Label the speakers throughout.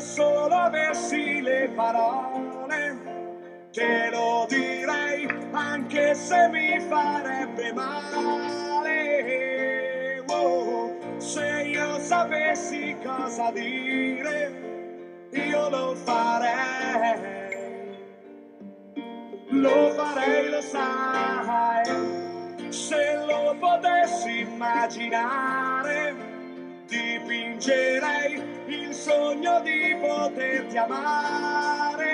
Speaker 1: solo avessi le parole, te lo direi anche se mi farebbe male. Oh, se io sapessi cosa dire, io lo farei. Lo farei, lo sai, se lo potessi immaginare, dipingerei sogno di poterti amare.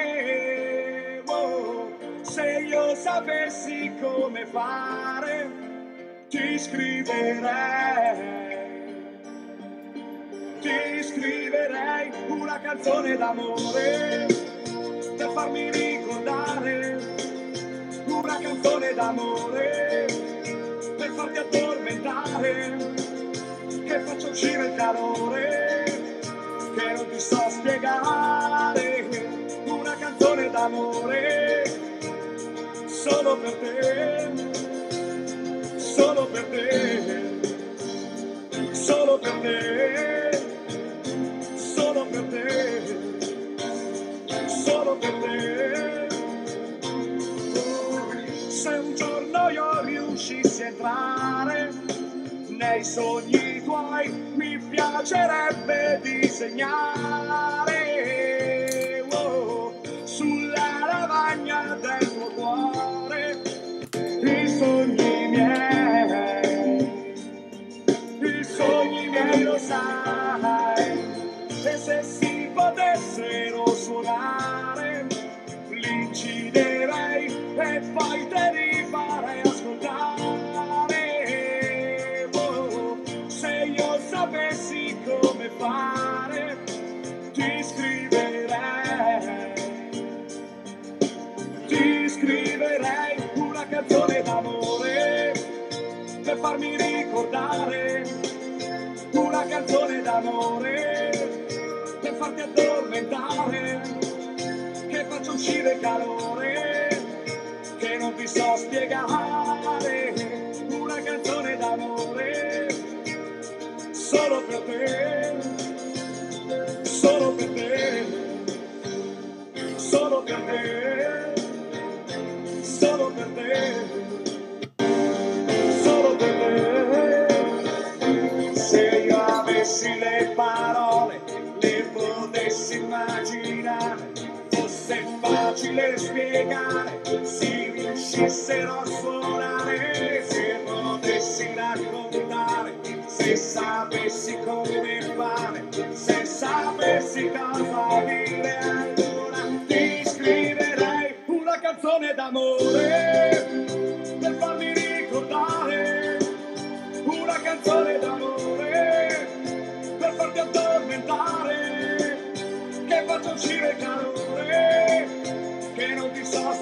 Speaker 1: Oh, se io sapessi come fare, ti scriverei. Ti scriverei una canzone d'amore per farmi ricordare una canzone d'amore per farti addormentare che faccia uscire il calore che non ti so spiegare. Una canzone d'amore solo per te solo per te solo per te solo per te solo per te. Se un giorno io riuscissi a entrare nei sogni tuoi, mi piacerebbe disegnare oh, sulla lavagna del tuo cuore i sogni miei, i sogni miei lo sai, e se si potessero suonare li inciderei e poi te li farei ascoltare. Oh, se io sapessi come fare, scriverei una canzone d'amore per farmi ricordare. Una canzone d'amore per farti addormentare che faccia uscire il calore che non ti so spiegare. Una canzone d'amore solo per te solo per te solo per te per te solo per te. Se io avessi le parole le potessi immaginare fosse facile spiegare si riuscissero a suonare se potessi raccontare se sapessi come fare se sapessi cosa dire canzone d'amore per farmi ricordare una canzone d'amore per farti addormentare che faccia uscire calore che non ti so